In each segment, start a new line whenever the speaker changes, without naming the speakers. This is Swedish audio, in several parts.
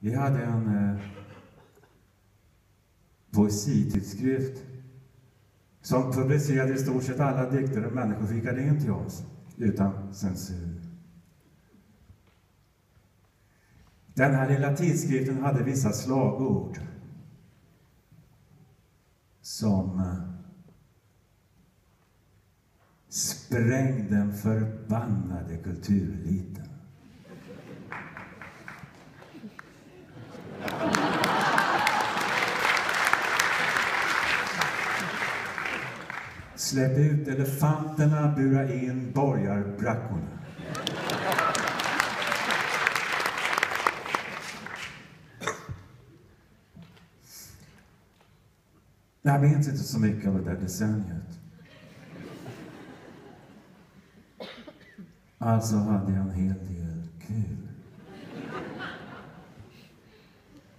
Vi hade en eh, poesitidskrift som publicerade i stort sett alla dikter och människor skickade in till oss utan censur. Den här lilla tidskriften hade vissa slagord som eh, spräng den förbannade kultureliten. Släpp ut elefanterna, bura in borgarbrackorna. Jag minns inte så mycket av det där decenniet. Alltså hade jag en hel del kul.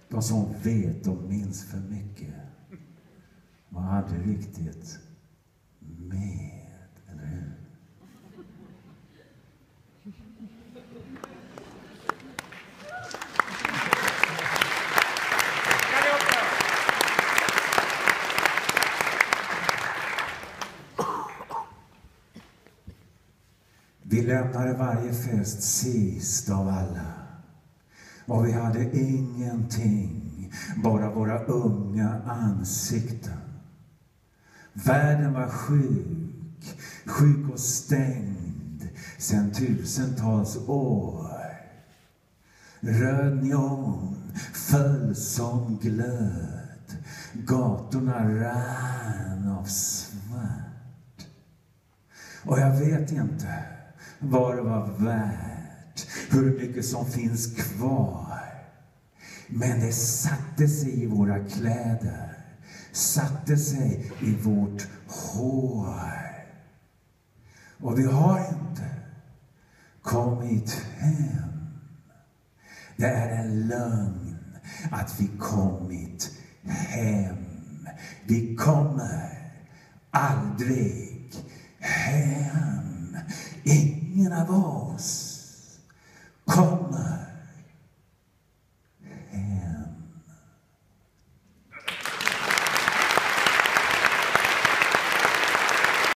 De som vet de minns för mycket Man hade riktigt Vi lämnade varje fest sist av alla. Och vi hade ingenting, bara våra unga ansikten. Världen var sjuk, sjuk och stängd sedan tusentals år. Röd neon föll som glöd, gatorna rann av svart. Och jag vet inte vad det var värt, hur mycket som finns kvar. Men det satte sig i våra kläder, satte sig i vårt hår. Och vi har inte kommit hem. Det är en lögn att vi kommit hem. Vi kommer aldrig hem. Ingen av oss